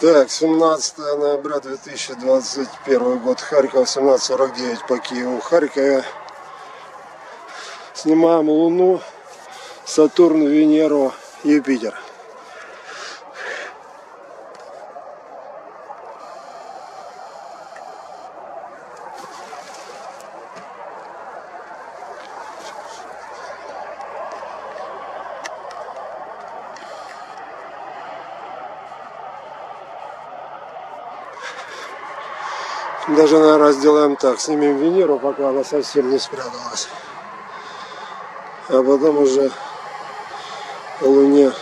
Так, 17 ноября 2021 год, Харьков, 17.49 по Киеву. Харькове снимаем Луну, Сатурн, Венеру, Юпитер. Даже, наверное, сделаем так. Снимем Венеру, пока она совсем не спряталась. А потом уже по Луне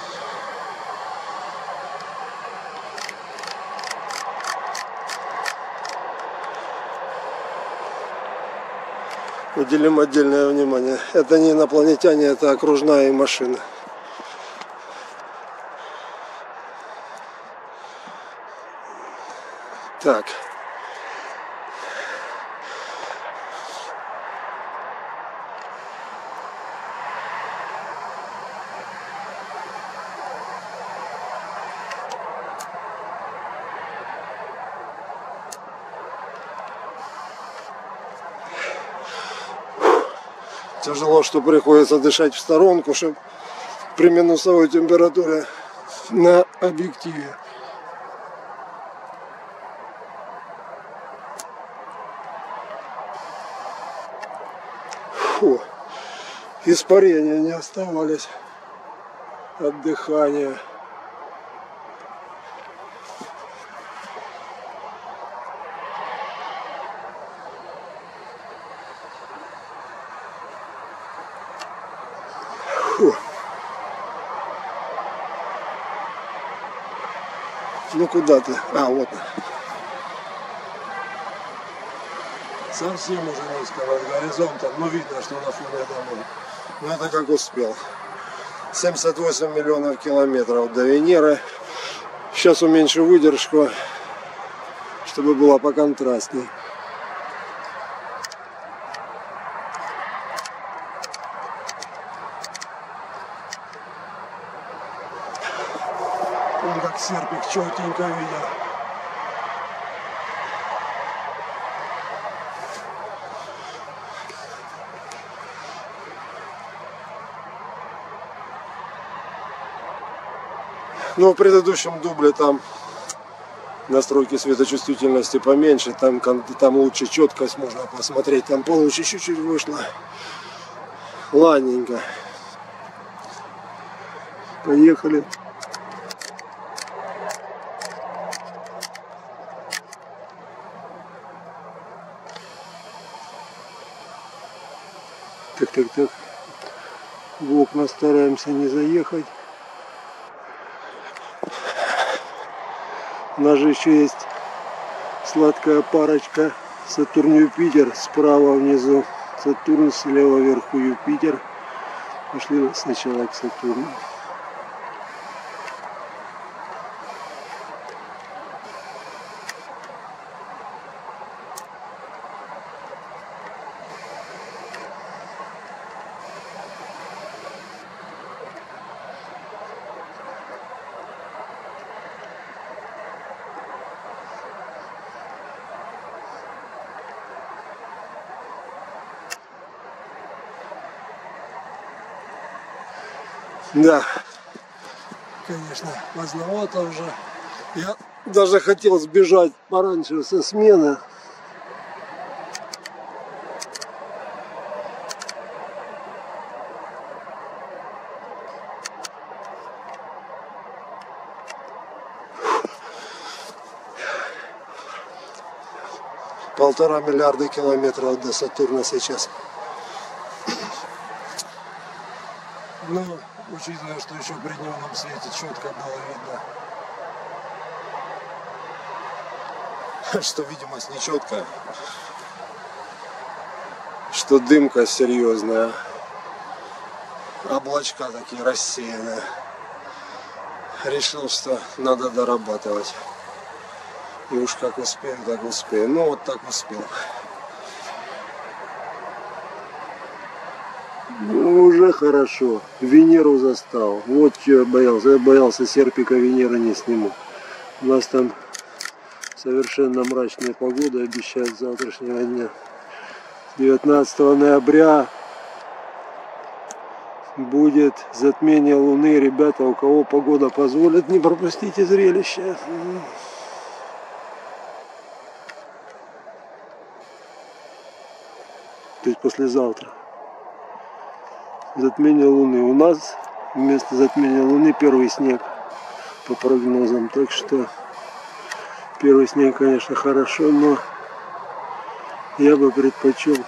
уделим отдельное внимание. Это не инопланетяне, это окружная машина. Так. Тяжело, что приходится дышать в сторонку, чтобы при минусовой температуре на объективе. Фу, испарения не оставались от дыхания. Ну куда ты? А, вот. Совсем уже низко над горизонтом. Ну видно, что на фоне дома. Ну это как успел. 78 миллионов километров до Венеры. Сейчас уменьшу выдержку, чтобы было поконтрастнее. Он как серпик четенько видел. Но в предыдущем дубле там настройки светочувствительности поменьше, там, там лучше четкость можно посмотреть, там получше чуть-чуть вышло. Ладненько. Поехали. Так, так. В окна стараемся не заехать. У нас же еще есть сладкая парочка Сатурн Юпитер справа внизу. Сатурн слева вверху Юпитер. Пошли сначала к Сатурну. Да, конечно, поздновато уже. Я даже хотел сбежать пораньше со смены. Полтора миллиарда километров до Сатурна сейчас. Но, учитывая, что еще при дневном свете четко было видно, что видимость нечеткая, что дымка серьезная, облачка такие рассеянные. Решил, что надо дорабатывать. И уж как успею, так успею. Ну вот так успел. Ну, уже хорошо. Венеру застал. Вот что я боялся. Я боялся серпика Венеры не сниму. У нас там совершенно мрачная погода обещают с завтрашнего дня. 19 ноября будет затмение Луны. Ребята, у кого погода позволит, не пропустите зрелище. То есть послезавтра. Затмение Луны. У нас вместо затмения Луны первый снег по прогнозам. Так что первый снег, конечно, хорошо, но я бы предпочел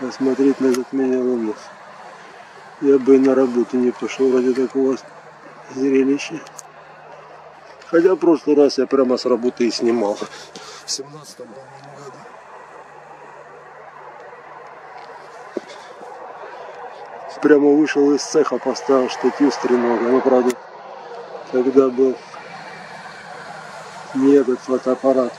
посмотреть на затмение Луны. Я бы и на работу не пошел ради такого зрелища. Хотя в прошлый раз я прямо с работы и снимал. В 17 году. Прямо вышел из цеха, поставил штатив с тренога. Ну, правда, тогда был не этот фотоаппарат.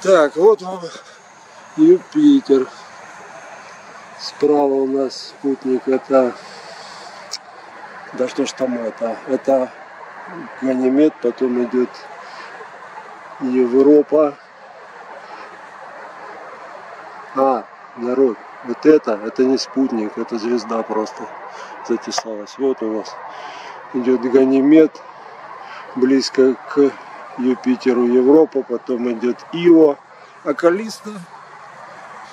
Так, вот вам Юпитер. Справа у нас спутник это... Да что ж там это? Это Ганимед, потом идет Европа. А, народ, вот это, это не спутник, это звезда просто затесалась. Вот у нас идет Ганимед, близко к Юпитеру Европа, потом идет Ио, а Калиста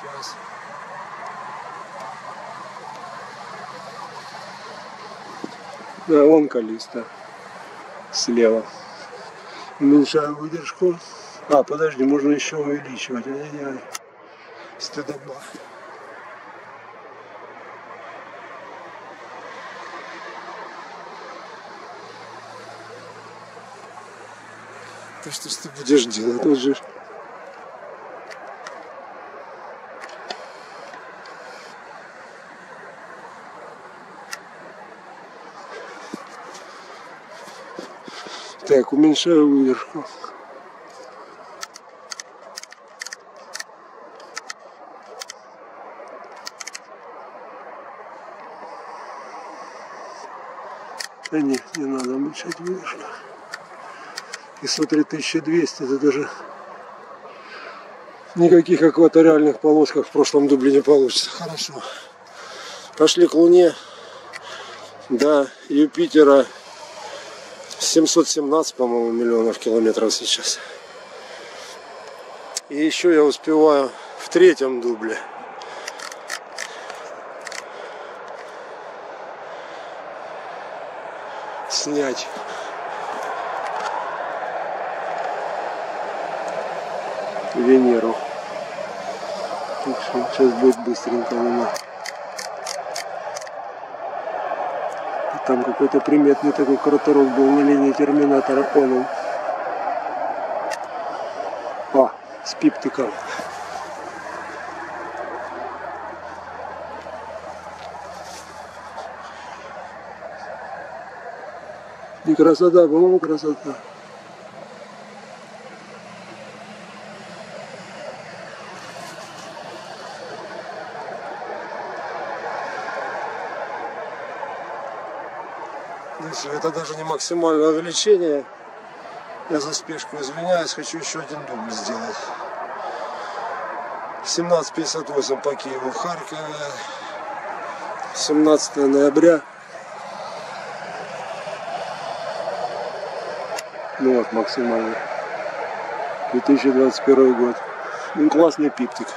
Сейчас. Да, вон Калиста. Слева. Уменьшаю выдержку. А, подожди, можно еще увеличивать. Ай-яй-яй. Стыдоба. Ты что ты будешь делать? Вот же Так, уменьшаю выдержку. Да нет, не надо уменьшать выдержку. ISO 3200 это даже никаких экваториальных полосках в прошлом дубле не получится. Хорошо. Пошли к Луне. До Юпитера 717, по-моему, миллионов километров сейчас. И еще я успеваю в третьем дубле. Снять. Венеру. Сейчас будет быстренько луна. Там какой-то приметный такой кратерок был на линии терминатора. Он. О, с пиптиком. И красота, по-моему, красота. Дальше это даже не максимальное увеличение. Я за спешку извиняюсь, хочу еще один дубль сделать. 17.58 по Киеву, Харькове. 17 ноября. Ну вот, максимально. 2021 год. Ну, классный пиптик.